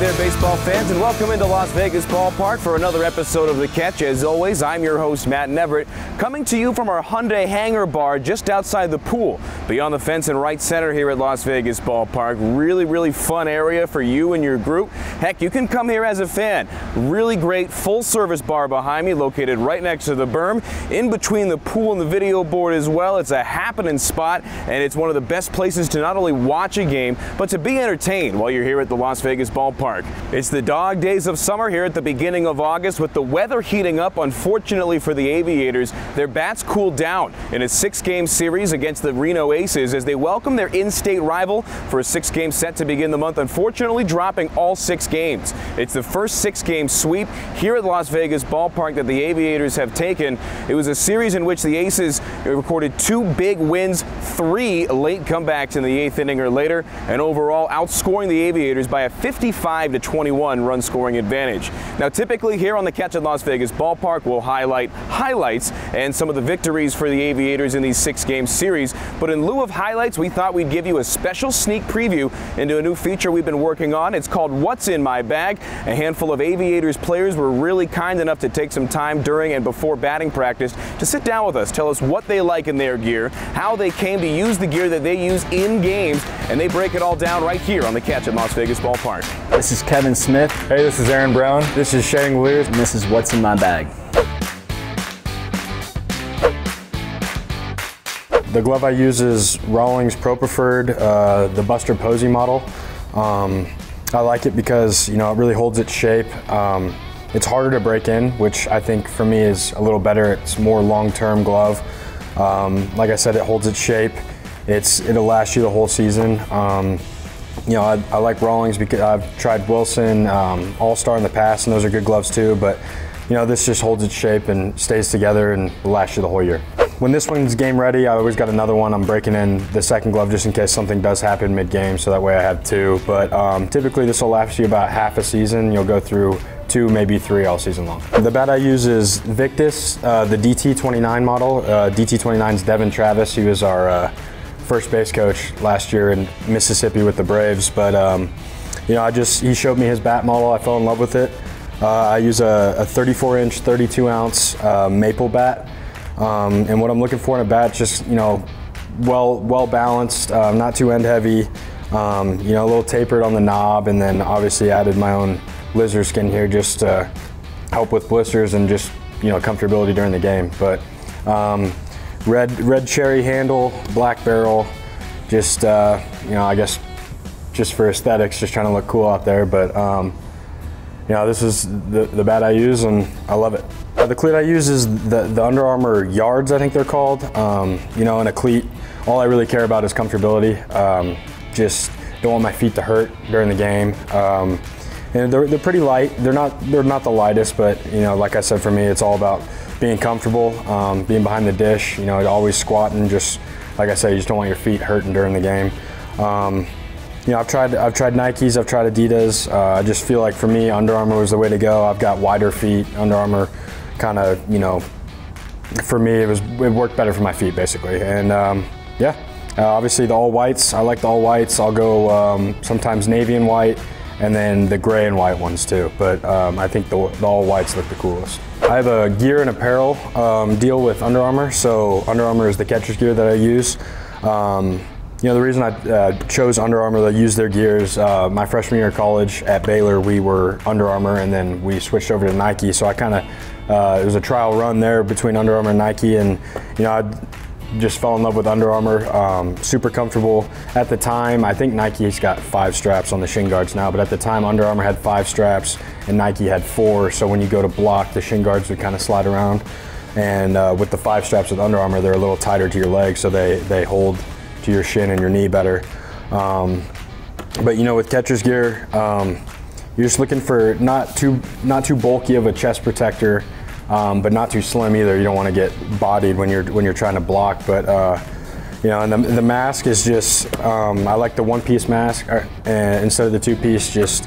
baseball fans, and welcome into Las Vegas Ballpark for another episode of The Catch. As always, I'm your host, Matt Neverett, coming to you from our Hyundai Hangar Bar just outside the pool, beyond the fence in right center here at Las Vegas Ballpark. Really, really fun area for you and your group. Heck, you can come here as a fan. Really great full-service bar behind me, located right next to the berm, in between the pool and the video board as well. It's a happening spot, and it's one of the best places to not only watch a game, but to be entertained while you're here at the Las Vegas Ballpark. It's the dog days of summer here at the beginning of August with the weather heating up. Unfortunately for the Aviators, their bats cooled down in a six-game series against the Reno Aces as they welcome their in-state rival for a six-game set to begin the month, unfortunately dropping all six games. It's the first six-game sweep here at Las Vegas Ballpark that the Aviators have taken. It was a series in which the Aces recorded two big wins, three late comebacks in the eighth inning or later, and overall outscoring the Aviators by a 55 to 21 run scoring advantage. Now, typically here on the Catch at Las Vegas Ballpark, we'll highlight highlights and some of the victories for the Aviators in these six game series. But in lieu of highlights, we thought we'd give you a special sneak preview into a new feature we've been working on. It's called What's in My Bag. A handful of Aviators players were really kind enough to take some time during and before batting practice to sit down with us, tell us what they like in their gear, how they came to use the gear that they use in games, and they break it all down right here on the Catch at Las Vegas Ballpark. This is Kevin Smith. Hey, this is Aaron Brown. This is Shea Langeliers. And this is What's in My Bag. The glove I use is Rawlings Pro Preferred, uh, the Buster Posey model. Um, I like it because you know it really holds its shape. Um, it's harder to break in, which I think for me is a little better. It's more long-term glove. Um, like I said, it holds its shape. It's it'll last you the whole season. Um, you know, I, I, like Rawlings because I've tried Wilson, um, All Star in the past, and those are good gloves too. But you know, this just holds its shape and stays together and will last you the whole year. When this one's game ready, I always got another one. I'm breaking in the second glove just in case something does happen mid-game, so that way I have two. But um, typically this will last you about half a season. You'll go through two, maybe three all season long. The bat I use is Victus, uh, the DT29 model. Uh, DT29 is Devon Travis. He was our uh, first base coach last year in Mississippi with the Braves. But um, you know, I just he showed me his bat model. I fell in love with it. Uh, I use a, a 34 inch, 32 ounce uh, maple bat. Um, and what I'm looking for in a bat, just you know, well well balanced, uh, not too end heavy. Um, you know, a little tapered on the knob, and then obviously added my own lizard skin here just to help with blisters and just you know comfortability during the game. But um, red red cherry handle, black barrel, just uh, you know I guess just for aesthetics, just trying to look cool out there. But um, you know this is the the bat I use and I love it. Uh, the cleat I use is the, the Under Armour Yards, I think they're called. Um, you know, in a cleat, all I really care about is comfortability. Um, just don't want my feet to hurt during the game. And they're, they're pretty light. They're not they're not the lightest, but you know, like I said, for me, it's all about being comfortable, um, being behind the dish. You know, always squatting. Just like I said, you just don't want your feet hurting during the game. Um, you know, I've tried I've tried Nikes, I've tried Adidas. Uh, I just feel like for me, Under Armour was the way to go. I've got wider feet. Under Armour kind of, you know, for me, it was it worked better for my feet basically. And um, yeah, uh, obviously the all whites. I like the all whites. I'll go um, sometimes navy and white, and then the gray and white ones too. But um, I think the, the, all whites look the coolest. I have a gear and apparel um, deal with Under Armour. So Under Armour is the catcher's gear that I use. Um, you know, the reason I uh, chose Under Armour to use their gears, uh, my freshman year of college at Baylor, we were Under Armour and then we switched over to Nike. So I kind of uh, it was a trial run there between Under Armour and Nike, and you know, I just fell in love with Under Armour. Um, super comfortable at the time. I think Nike's got five straps on the shin guards now, but at the time Under Armour had five straps and Nike had four. So when you go to block, the shin guards would kind of slide around. And uh, with the five straps with Under Armour, they're a little tighter to your leg, so they they hold to your shin and your knee better. Um, but you know, with catcher's gear. Um, you're just looking for not too not too bulky of a chest protector, um, but not too slim either. You don't want to get bodied when you're when you're trying to block. But uh, you know, and the, the mask is just um, I like the one-piece mask uh, instead of the two-piece. Just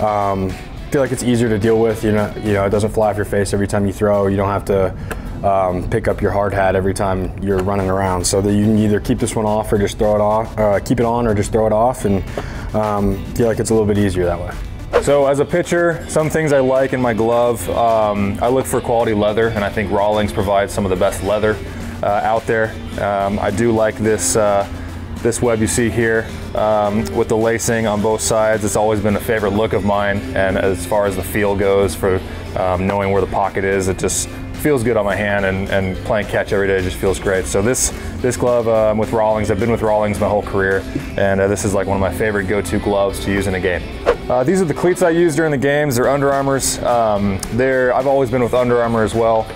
um, feel like it's easier to deal with. You know, you know, it doesn't fly off your face every time you throw. You don't have to. Um, pick up your hard hat every time you're running around. So that you can either keep this one off or just throw it off, uh, keep it on or just throw it off, and um, feel like it's a little bit easier that way. So as a pitcher, some things I like in my glove, um, I look for quality leather, and I think Rawlings provides some of the best leather uh, out there. Um, I do like this uh, this web you see here um, with the lacing on both sides. It's always been a favorite look of mine, and as far as the feel goes for um, knowing where the pocket is, it just feels good on my hand and, and playing catch every day just feels great. So this this glove um, with Rawlings, I've been with Rawlings my whole career, and uh, this is like one of my favorite go-to gloves to use in a game. Uh, these are the cleats I use during the games. They're Under Armours. Um, they're I've always been with Under Armour as well.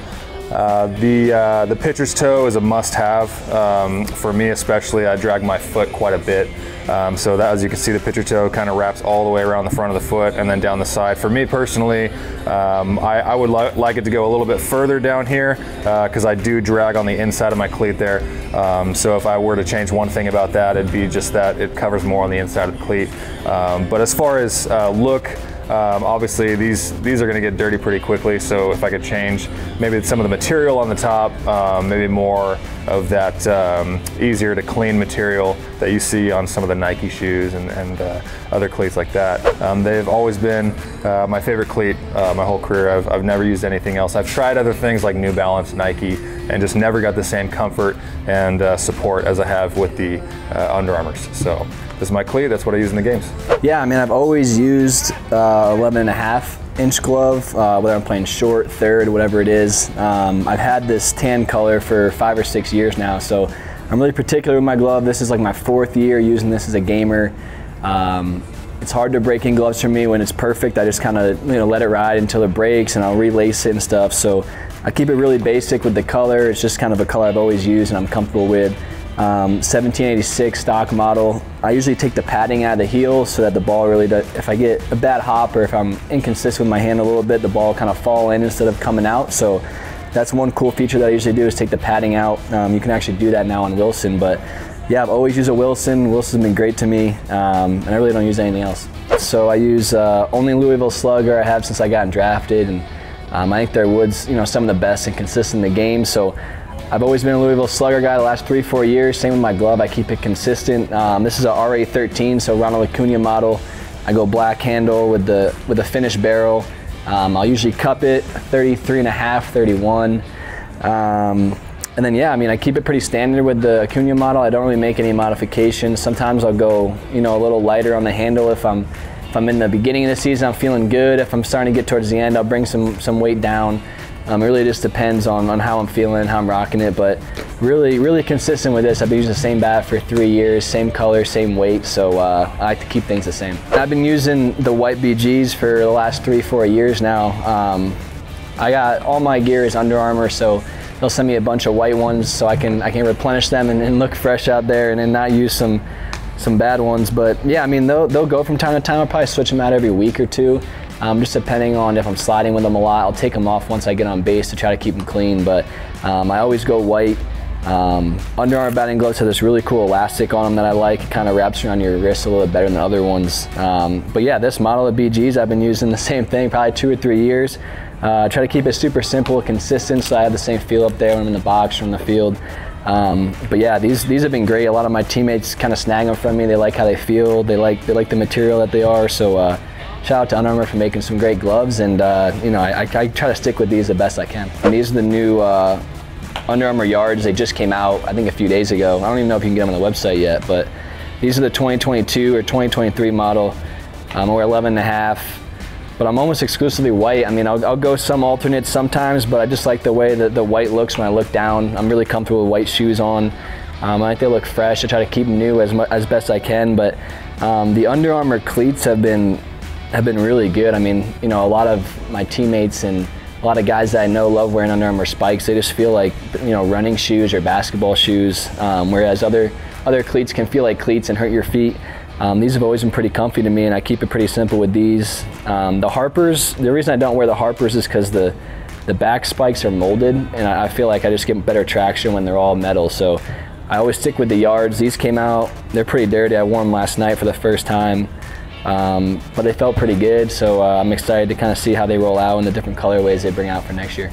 Uh, the uh, the pitcher's toe is a must-have um, for me, especially. I drag my foot quite a bit, um, so that, as you can see, the pitcher toe kind of wraps all the way around the front of the foot and then down the side. For me personally, um, I, I, would li like it to go a little bit further down here because uh, I do drag on the inside of my cleat there. Um, so if I were to change one thing about that, it'd be just that it covers more on the inside of the cleat. Um, but as far as uh, look. Um, obviously, these these are going to get dirty pretty quickly. So if I could change maybe some of the material on the top, um, maybe more of that um, easier to clean material that you see on some of the Nike shoes and, and uh, other cleats like that. Um, they've always been uh, my favorite cleat uh, my whole career. I've, I've never used anything else. I've tried other things like New Balance, Nike, and just never got the same comfort and uh, support as I have with the uh, Under Armours. So is my cleat. That's what I use in the games. Yeah, I mean, I've always used uh, 11 and a half inch glove, uh, whether I'm playing short, third, whatever it is. Um, I've had this tan color for five or six years now, so I'm really particular with my glove. This is like my fourth year using this as a gamer. Um, it's hard to break in gloves for me when it's perfect. I just kind of you know let it ride until it breaks and I'll relace it and stuff. So I keep it really basic with the color. It's just kind of a color I've always used and I'm comfortable with. Um, 1786 stock model. I usually take the padding out of the heel so that the ball really does, if I get a bad hop or if I'm inconsistent with my hand a little bit, the ball kind of fall in instead of coming out. So that's one cool feature that I usually do is take the padding out. Um, you can actually do that now on Wilson, but yeah, I've always used a Wilson. Wilson's been great to me, um, and I really don't use anything else. So I use uh, only Louisville Slugger I have since I got drafted, and um, I think they're Woods, you know, some of the best and consistent in the game. So I've always been a Louisville Slugger guy the last three, four years. Same with my glove, I keep it consistent. Um, this is a RA13, so Ronald Acuna model. I go black handle with the with a finished barrel. Um, I'll usually cup it 33 and a half, 31. Um, and then yeah, I mean I keep it pretty standard with the Acuna model. I don't really make any modifications. Sometimes I'll go, you know, a little lighter on the handle if I'm if I'm in the beginning of the season, I'm feeling good. If I'm starting to get towards the end, I'll bring some some weight down. Um, it really just depends on, on how I'm feeling, how I'm rocking it, but really, really consistent with this. I've been using the same bat for three years, same color, same weight, so uh, I like to keep things the same. I've been using the white BGs for the last three, four years now. Um, I got all my gear is Under Armour, so they'll send me a bunch of white ones so I can I can replenish them and, and look fresh out there and then not use some some bad ones. But yeah, I mean they'll they'll go from time to time. I'll probably switch them out every week or two um, just depending on if I'm sliding with them a lot. I'll take them off once I get on base to try to keep them clean, but um, I always go white. Um, Under Armour batting gloves have this really cool elastic on them that I like. It kind of wraps around your wrist a little bit better than other ones. Um, but yeah, this model of BGs, I've been using the same thing probably two or three years. Uh, try to keep it super simple, consistent, so I have the same feel up there when I'm in the box or in the field. Um, but yeah, these these have been great. A lot of my teammates kind of snag them from me. They like how they feel. They like they like the material that they are. So uh, shout out to Under Armour for making some great gloves, and uh, you know I, I, try to stick with these the best I can. And these are the new uh, Under Armour yards. They just came out I think a few days ago. I don't even know if you can get them on the website yet, but these are the 2022 or 2023 model. Um, we're 11 and a half, but I'm almost exclusively white. I mean, I'll, I'll, go some alternates sometimes, but I just like the way that the white looks when I look down. I'm really comfortable with white shoes on. Um, I think they look fresh. I try to keep them new as, as best I can, but um, the Under Armour cleats have been have been really good. I mean, you know, a lot of my teammates and a lot of guys that I know love wearing Under Armour spikes. They just feel like you know running shoes or basketball shoes, um, whereas other other cleats can feel like cleats and hurt your feet. Um, these have always been pretty comfy to me, and I keep it pretty simple with these. Um, the Harpers, the reason I don't wear the Harpers is because the the back spikes are molded, and I, I feel like I just get better traction when they're all metal. So I always stick with the yards. These came out, they're pretty dirty. I wore them last night for the first time. Um, but they felt pretty good, so uh, I'm excited to kind of see how they roll out and the different colorways they bring out for next year.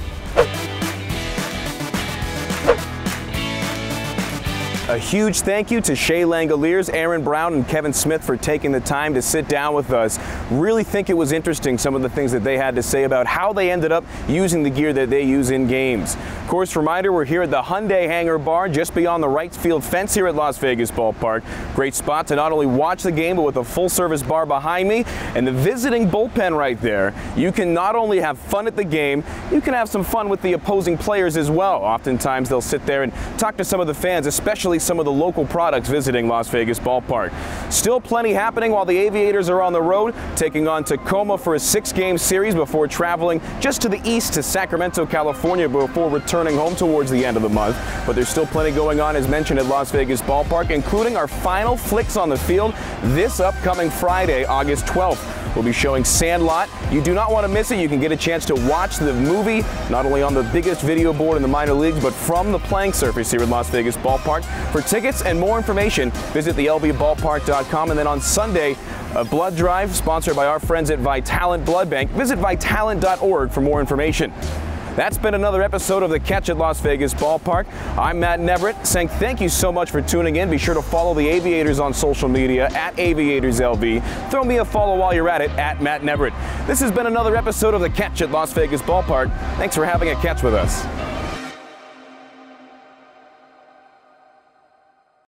A huge thank you to Shea Langeliers, Aaron Brown, and Kevin Smith for taking the time to sit down with us. Really think it was interesting some of the things that they had to say about how they ended up using the gear that they use in games. Of course, reminder, we're here at the Hyundai Hangar Bar just beyond the right field fence here at Las Vegas Ballpark. Great spot to not only watch the game, but with a full service bar behind me and the visiting bullpen right there, you can not only have fun at the game, you can have some fun with the opposing players as well. Oftentimes they'll sit there and talk to some of the fans, especially some of the local products visiting Las Vegas Ballpark. Still plenty happening while the Aviators are on the road, taking on Tacoma for a six game series before traveling just to the east to Sacramento, California before returning home towards the end of the month. But there's still plenty going on, as mentioned, at Las Vegas Ballpark, including our final flicks on the field this upcoming Friday, August 12th. We'll be showing Sandlot. You do not want to miss it. You can get a chance to watch the movie, not only on the biggest video board in the minor leagues, but from the playing surface here at Las Vegas Ballpark. For tickets and more information, visit thelvballpark.com. And then on Sunday, a blood drive sponsored by our friends at Vitalant Blood Bank. Visit vitalant.org for more information. That's been another episode of The Catch at Las Vegas Ballpark. I'm Matt Neverett saying thank you so much for tuning in. Be sure to follow the Aviators on social media at AviatorsLV. Throw me a follow while you're at it at Matt Neverett. This has been another episode of The Catch at Las Vegas Ballpark. Thanks for having a catch with us.